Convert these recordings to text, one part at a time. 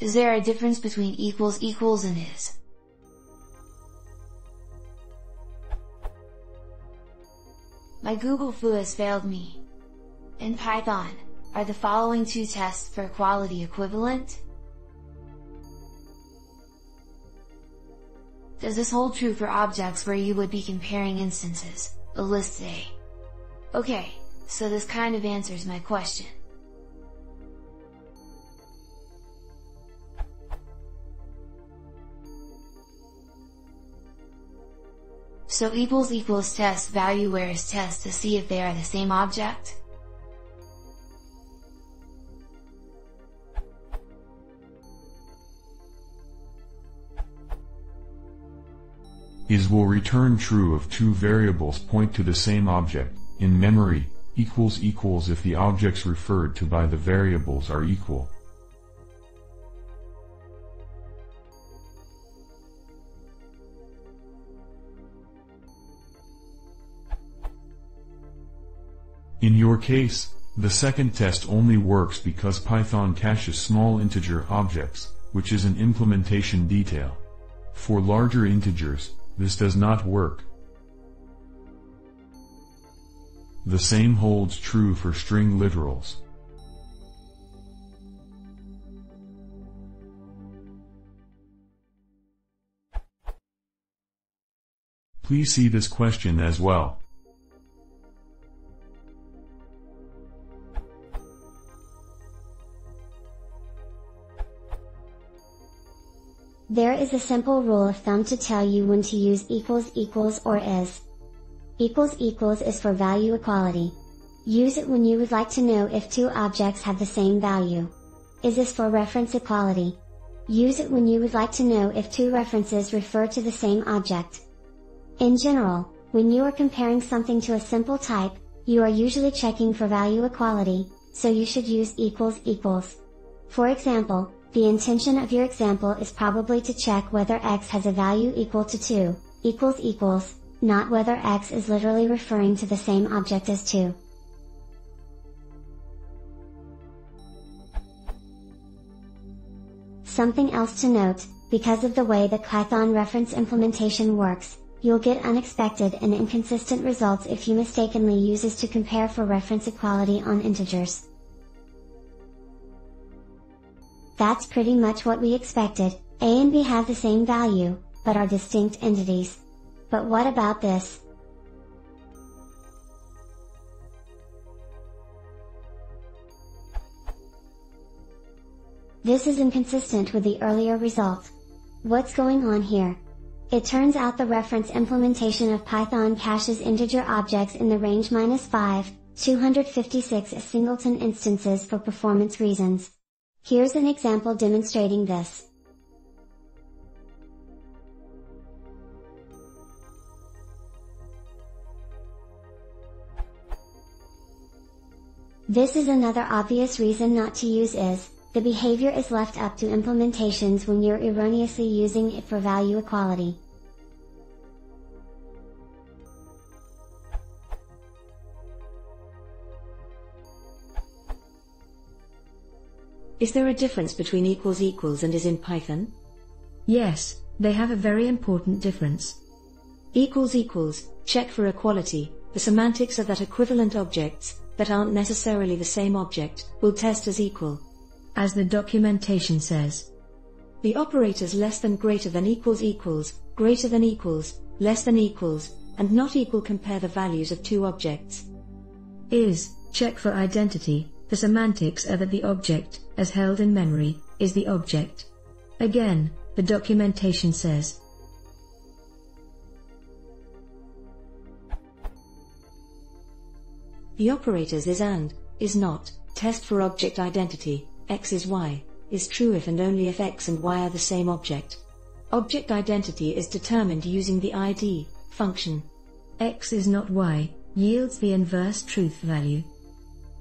Is there a difference between equals equals and is? My Google-fu has failed me. In Python, are the following two tests for equality equivalent? Does this hold true for objects where you would be comparing instances, a list A? Okay, so this kind of answers my question. So equals equals test value where is test to see if they are the same object? is will return true if two variables point to the same object, in memory, equals equals if the objects referred to by the variables are equal. In your case, the second test only works because Python caches small integer objects, which is an implementation detail. For larger integers, this does not work. The same holds true for string literals. Please see this question as well. There is a simple rule of thumb to tell you when to use equals equals or is. Equals equals is for value equality. Use it when you would like to know if two objects have the same value. Is is for reference equality. Use it when you would like to know if two references refer to the same object. In general, when you are comparing something to a simple type, you are usually checking for value equality, so you should use equals equals. For example, the intention of your example is probably to check whether x has a value equal to 2, equals equals, not whether x is literally referring to the same object as 2. Something else to note, because of the way the Python reference implementation works, you'll get unexpected and inconsistent results if you mistakenly use uses to compare for reference equality on integers. That's pretty much what we expected, A and B have the same value, but are distinct entities. But what about this? This is inconsistent with the earlier result. What's going on here? It turns out the reference implementation of Python caches integer objects in the range minus 5, 256 as singleton instances for performance reasons. Here's an example demonstrating this. This is another obvious reason not to use is, the behavior is left up to implementations when you're erroneously using it for value equality. Is there a difference between equals equals and is in Python? Yes, they have a very important difference. Equals equals, check for equality, the semantics are that equivalent objects, that aren't necessarily the same object, will test as equal. As the documentation says. The operators less than greater than equals equals, greater than equals, less than equals, and not equal compare the values of two objects. Is, check for identity, the semantics are that the object, as held in memory, is the object. Again, the documentation says. The operators is and, is not, test for object identity, x is y, is true if and only if x and y are the same object. Object identity is determined using the id function. x is not y, yields the inverse truth value.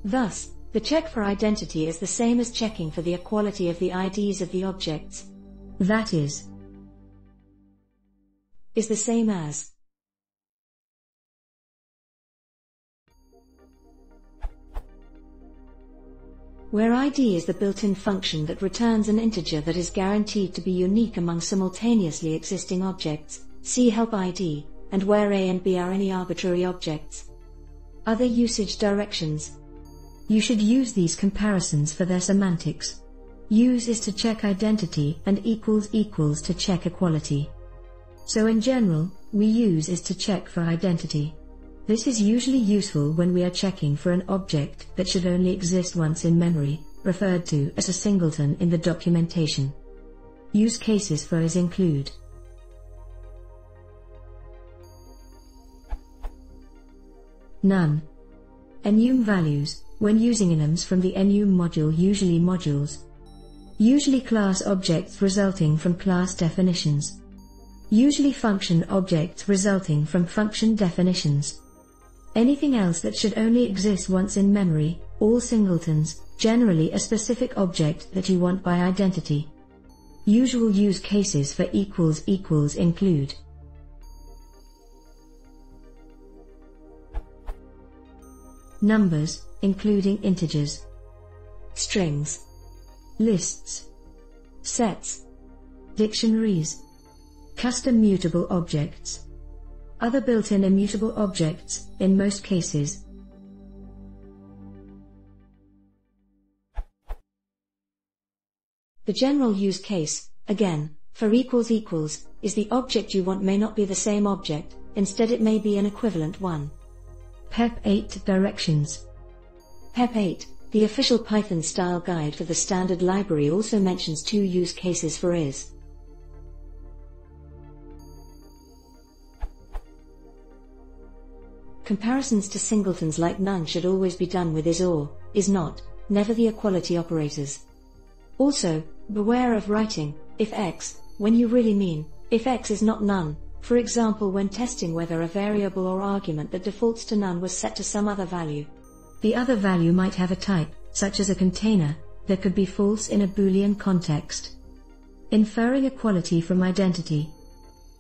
Thus, the check for identity is the same as checking for the equality of the IDs of the objects. That is, is the same as where id is the built-in function that returns an integer that is guaranteed to be unique among simultaneously existing objects, see help id, and where a and b are any arbitrary objects. Other usage directions. You should use these comparisons for their semantics. Use is to check identity and equals equals to check equality. So in general, we use is to check for identity. This is usually useful when we are checking for an object that should only exist once in memory, referred to as a singleton in the documentation. Use cases for is include. None. Enum values, when using enums from the enum module usually modules. Usually class objects resulting from class definitions. Usually function objects resulting from function definitions. Anything else that should only exist once in memory, all singletons, generally a specific object that you want by identity. Usual use cases for equals equals include Numbers, including integers, strings, lists, sets, dictionaries, custom mutable objects, other built-in immutable objects, in most cases. The general use case, again, for equals equals, is the object you want may not be the same object, instead it may be an equivalent one. PEP 8 Directions PEP 8, the official Python style guide for the standard library also mentions two use cases for is. Comparisons to singletons like none should always be done with is or, is not, never the equality operators. Also, beware of writing, if x, when you really mean, if x is not none, for example when testing whether a variable or argument that defaults to none was set to some other value. The other value might have a type, such as a container, that could be false in a Boolean context. Inferring equality from identity.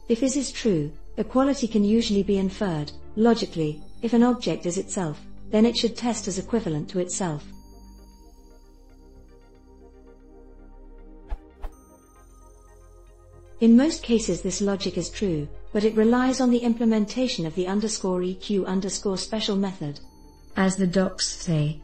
If is is true, equality can usually be inferred, logically, if an object is itself, then it should test as equivalent to itself. In most cases this logic is true, but it relies on the implementation of the underscore eq underscore special method. As the docs say,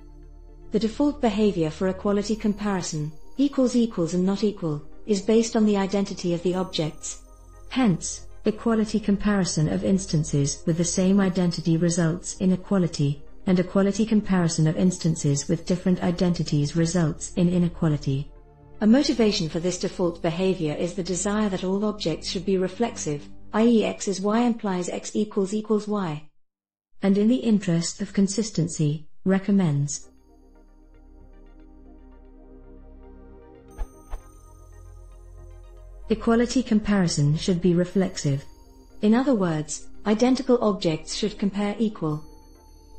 the default behavior for equality comparison, equals equals and not equal, is based on the identity of the objects. Hence, equality comparison of instances with the same identity results in equality, and equality comparison of instances with different identities results in inequality. A motivation for this default behavior is the desire that all objects should be reflexive, i.e. x is y implies x equals equals y. And in the interest of consistency, recommends. Equality comparison should be reflexive. In other words, identical objects should compare equal.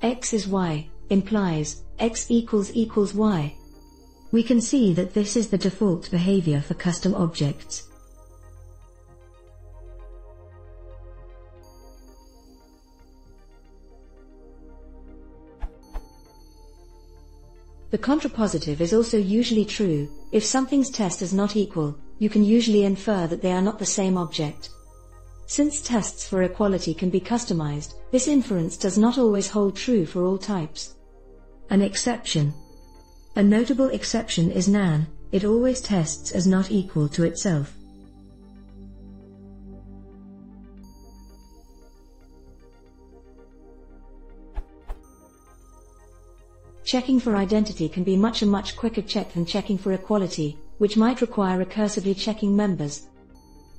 x is y implies x equals equals y. We can see that this is the default behavior for custom objects. The contrapositive is also usually true, if something's test is not equal, you can usually infer that they are not the same object. Since tests for equality can be customized, this inference does not always hold true for all types. An exception. A notable exception is nan, it always tests as not equal to itself. Checking for identity can be much a much quicker check than checking for equality, which might require recursively checking members.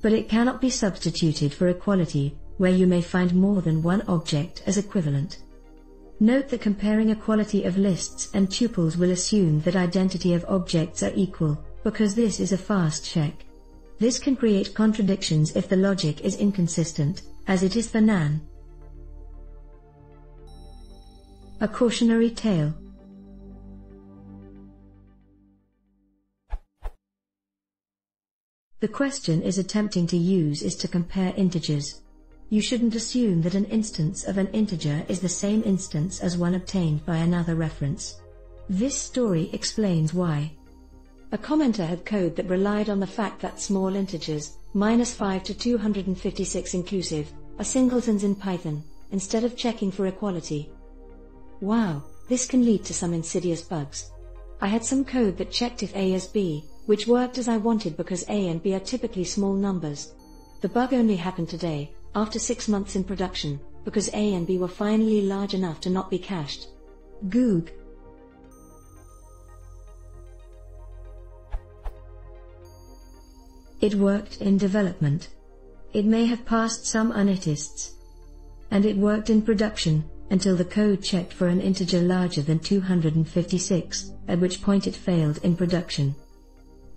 But it cannot be substituted for equality, where you may find more than one object as equivalent. Note that comparing equality of lists and tuples will assume that identity of objects are equal, because this is a fast check. This can create contradictions if the logic is inconsistent, as it is for NaN. A cautionary tale. The question is attempting to use is to compare integers. You shouldn't assume that an instance of an integer is the same instance as one obtained by another reference. This story explains why. A commenter had code that relied on the fact that small integers, minus 5 to 256 inclusive, are singletons in Python, instead of checking for equality. Wow, this can lead to some insidious bugs. I had some code that checked if A is B, which worked as I wanted because A and B are typically small numbers. The bug only happened today, after six months in production, because A and B were finally large enough to not be cached. Goog. It worked in development. It may have passed some unit tests. And it worked in production, until the code checked for an integer larger than 256, at which point it failed in production.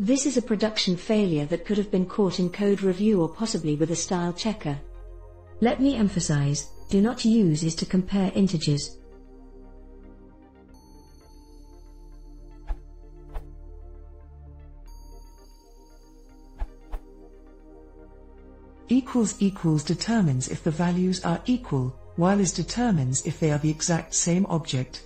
This is a production failure that could have been caught in code review or possibly with a style checker. Let me emphasize, do not use is to compare integers. Equals equals determines if the values are equal, while is determines if they are the exact same object.